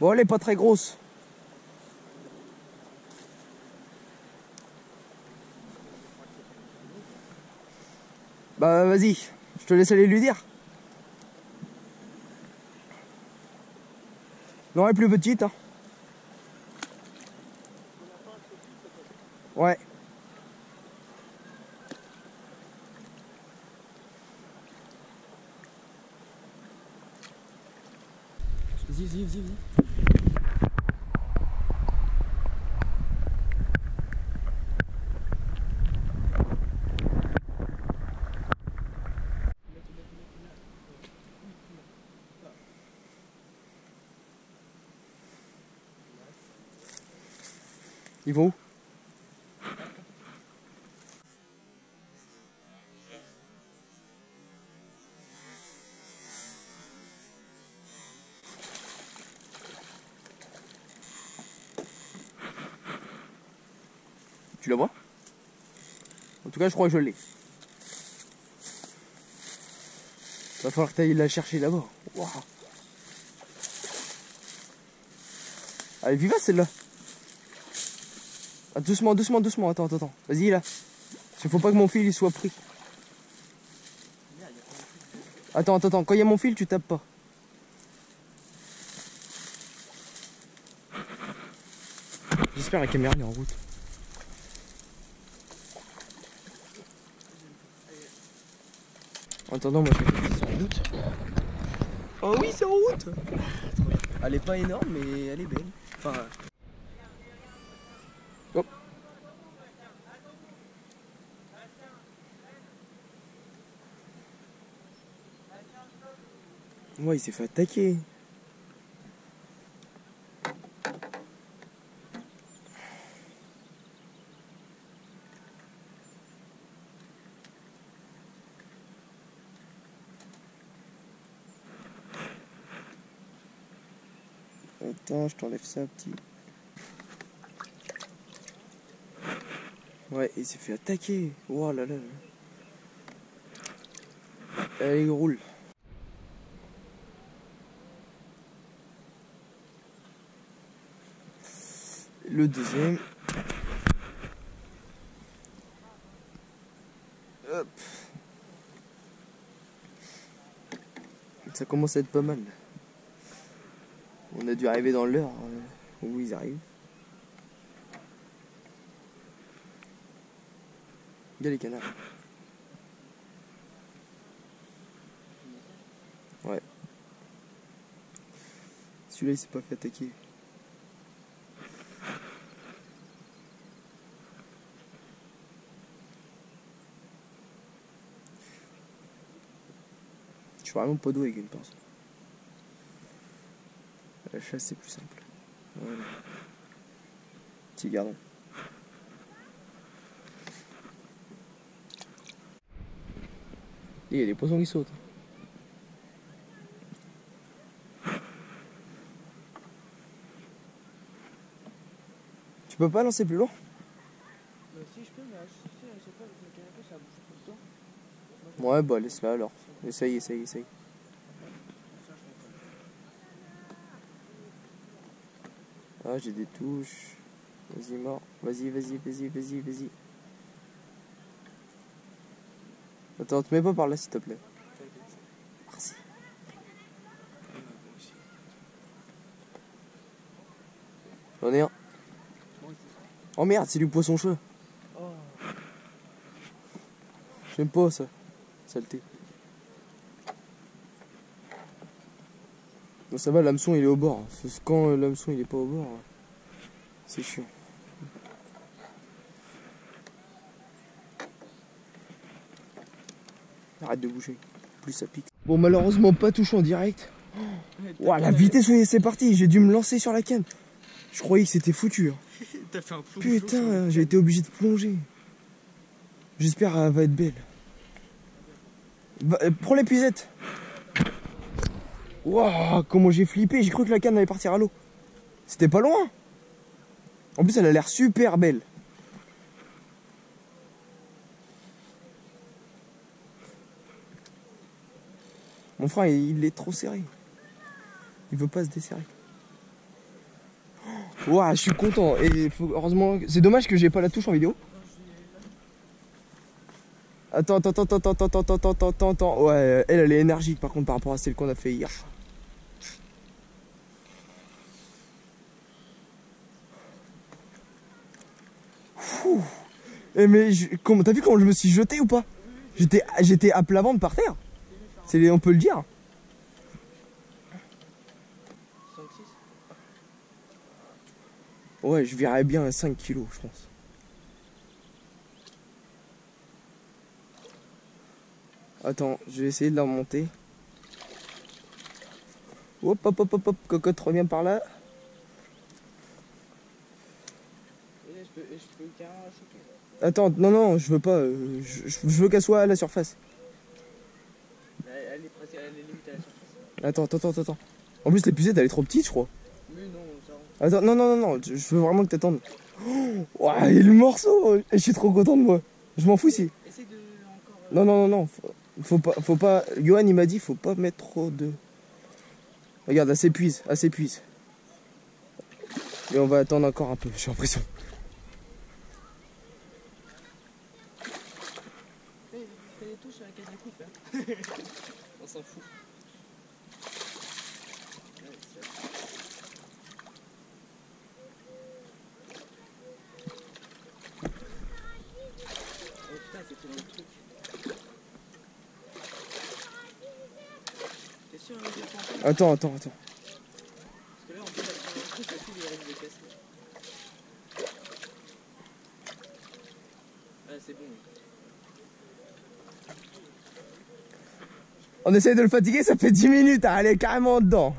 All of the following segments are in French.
Bon, elle est pas très grosse. Bah vas-y, je te laisse aller lui dire. Non, elle est plus petite. Hein. Ouais. Ils vont où? Tu la vois? En tout cas, je crois que je l'ai. Va falloir que tu ailles la chercher là-bas. Waouh. Elle est vivace celle-là. Ah, doucement, doucement, doucement. Attends, attends, attends. Vas-y là. Il faut pas que mon fil il soit pris. Attends, attends, attends. Quand il y a mon fil, tu tapes pas. J'espère la caméra est en route. En attendant, moi je vais. Oh oui, c'est en route Elle est pas énorme, mais elle est belle. Enfin. Ouais, il s'est fait attaquer. Attends, je t'enlève ça, petit. Ouais, il s'est fait attaquer. Oh là là. Allez, il roule. Le deuxième. Hop. Ça commence à être pas mal. On a dû arriver dans l'heure euh, où ils arrivent. Il y a les canards. Ouais. Celui-là il s'est pas fait attaquer. Vraiment pas doué avec une pince. La chasse c'est plus simple. Voilà. Petit gardon. Il y a des poissons qui sautent. Tu peux pas lancer plus loin? Bah, si je peux, mais je sais, je sais pas, le canapé ça bouge tout le temps. Ouais, bah laisse-la alors. Essaye, essaye, essaye. Ah, j'ai des touches. Vas-y, mort. Vas-y, vas-y, vas-y, vas-y, vas-y. Attends, te mets pas par là, s'il te plaît. Merci. J'en ai un. Oh merde, c'est du poisson chaud. J'aime pas ça. Saleté. Ça va, l'hameçon il est au bord. C'est quand euh, l'hameçon il est pas au bord, euh, c'est chiant. Arrête de bouger. Plus ça pique. Bon, malheureusement, pas touche en direct. Ouah, la vitesse, oui, c'est parti. J'ai dû me lancer sur la canne. Je croyais que c'était foutu. hein. T'as fait un plongeon. Putain, j'ai été obligé de plonger. J'espère qu'elle va être belle. Euh, prends l'épuisette. Waouh, comment j'ai flippé, j'ai cru que la canne allait partir à l'eau. C'était pas loin. En plus, elle a l'air super belle. Mon frère, il est trop serré. Il veut pas se desserrer. Waouh, je suis content. Et heureusement, c'est dommage que j'ai pas la touche en vidéo. Attends, attends, attends, attends, attends, attends, attends, attends, attends, attends. Ouais, elle, elle est énergique par contre par rapport à celle qu'on a fait hier. Fou. Eh mais t'as vu comment je me suis jeté ou pas? J'étais j'étais à plat ventre par terre. C'est on peut le dire. 5-6 Ouais, je verrais bien à 5 kilos, je pense. Attends, je vais essayer de la remonter. Hop, hop, hop, hop, hop, cocotte revient par. Et là, Attends, non, non, je veux pas. Je, veux qu'elle soit à la surface. Elle, est presque, elle est limite à la surface. Attends, attends, attends, attends. En plus, l'épuisette, elle est trop petite, je crois. Mais non, ça. Attends, non, non, non, non, je veux vraiment que t'attendes. Oh, et le morceau Je suis trop content de moi. Je m'en fous si. Essaye de encore. euh, Non, non, non, non. Faut, faut pas, faut pas. Johan, il m'a dit, faut pas mettre trop de. Regarde, elle s'épuise, elle s'épuise. Et on va attendre encore un peu, j'ai l'impression. Fais, fais les touches à la case de coupe là. On s'en fout. Ouais, c'est- Oh putain, c'était dans le truc. T'es sûr, hein, j'ai pas entendu Attends, attends, attends. Parce que là, on peut faire un truc, la fille, il risque de casser. Ah, c'est bon. On essaye de le fatiguer, ça fait 10 minutes, hein, elle est carrément dedans.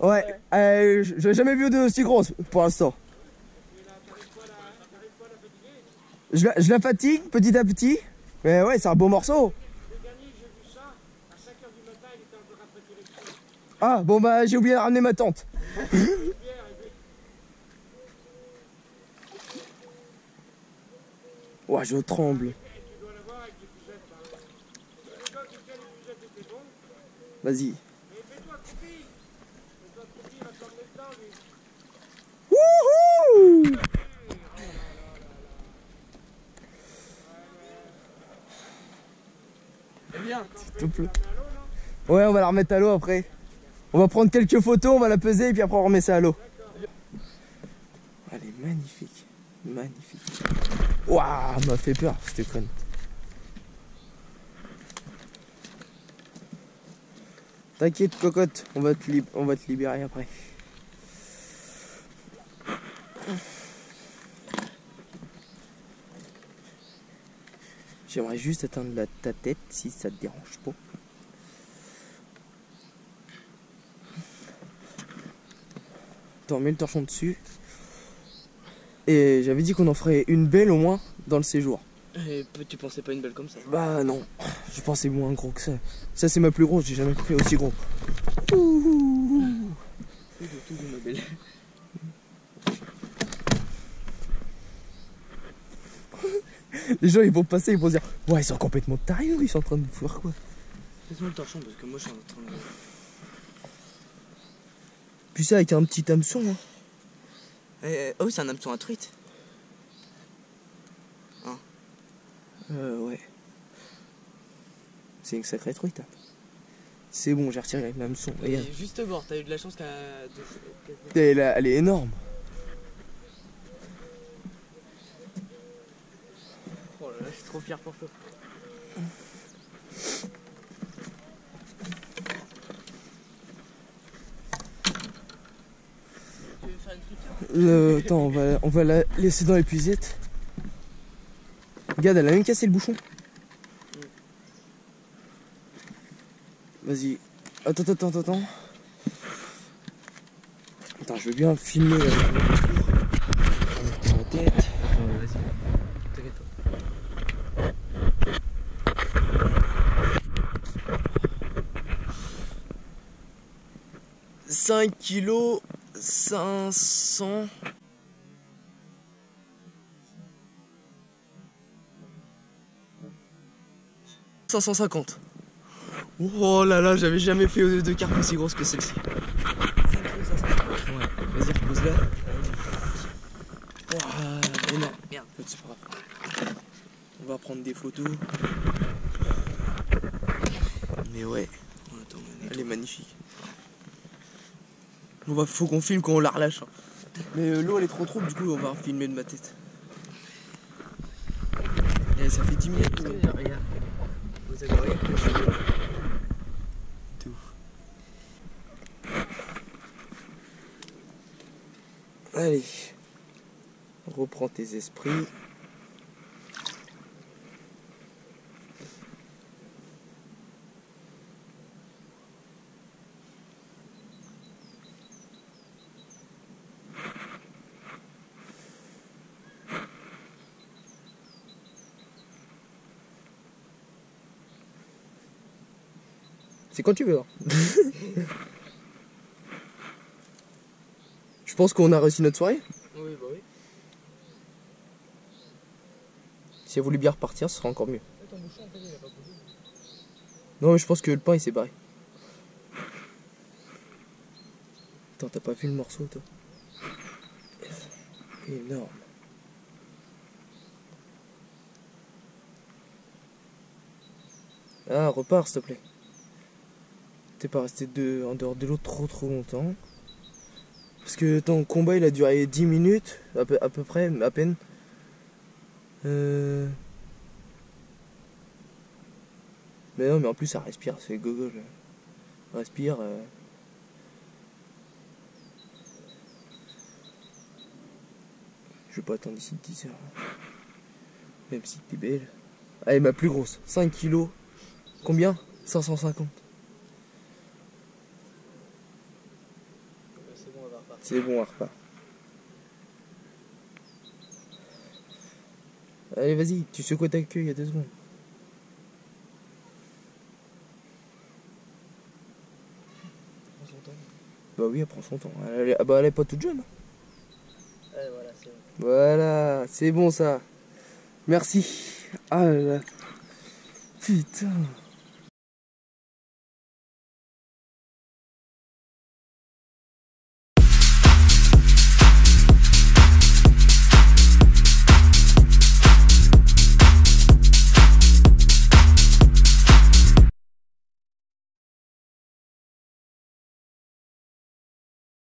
Ouais, euh, l'ai jamais vu de aussi grosse pour l'instant. Je je la fatigue petit à petit. Mais ouais, c'est un beau morceau. Ah, bon bah j'ai oublié de ramener ma tante. Ouah, je tremble. Vas-y. Wouhou. S'il te plaît. Ouais, on va la remettre à l'eau après. On va prendre quelques photos, on va la peser et puis après on remet ça à l'eau. Elle est magnifique. Magnifique. Waouh, m'a fait peur, cette conne. T'inquiète, cocotte, on va, te on va te libérer après. J'aimerais juste atteindre ta tête si ça te dérange pas. T'en mets le torchon dessus. Et j'avais dit qu'on en ferait une belle au moins dans le séjour. Et tu pensais pas une belle comme ça? Bah non, je pensais moins gros que ça. Ça c'est ma plus grosse, j'ai jamais fait aussi gros. De ma belle. Les gens ils vont passer, ils vont se dire Ouais, ils sont complètement tarés, ils sont en train de faire quoi? Laisse-moi le torchon parce que moi je suis en train de. Puis ça avec un petit hameçon. Hein. Eh, oh, c'est un hameçon à truite. Euh, ouais. C'est une sacrée truite. hein. C'est bon, j'ai retiré l'hameçon. Et Regarde. juste bord, t'as eu de la chance qu'à. Elle, est- elle est énorme. Oh là là, je suis trop fier pour toi. Friture Euh, attends, on va, on va la laisser dans l'épuisette. Regarde, elle a même cassé le bouchon. Vas-y. Attends, attends, attends, attends. Attends, je veux bien filmer. euh, la tête. Vas-y. T'inquiète pas. 5 kilos 500 550 Oh là là, j'avais jamais fait de cartes aussi grosses que celle-ci. Ouais, vas-y, repose-la. Merde, c'est pas grave. On va prendre des photos. Mais ouais, elle est magnifique. On va, faut qu'on filme quand on la relâche. hein. Mais euh, l'eau elle est trop trop, du coup on va filmer de ma tête. Et ça fait 10 minutes. là. Regarde. Vous avez regardé C'est ouf. Allez, reprends tes esprits. C'est quand tu veux. hein. Je pense qu'on a réussi notre soirée. Oui, bah oui. Si elle voulait bien repartir, ce sera encore mieux. Ton bouchon, en fait, il a pas bougé. Non, mais je pense que le pain il s'est barré. Attends, t'as pas vu le morceau toi? Énorme. Ah, repars s'il te plaît. Pas resté de, en dehors de l'eau trop trop longtemps. Parce que ton combat il a duré 10 minutes, à peu, à peu près, à peine. Euh... Mais non, mais en plus ça respire, c'est gogol. Respire. euh. Je vais pas attendre ici 10 heures. Même si t'es belle. Allez, ma plus grosse, 5 kilos. Combien? 550. C'est bon, on va repartir. C'est bon, on repart. Allez, vas-y, tu secoues ta queue il y a deux secondes. Prends son temps. Bah oui, elle prend son temps. Elle, est- ah bah elle est pas toute jeune. Allez, voilà, c'est bon. Voilà, c'est bon ça. Merci. Ah là là. Putain.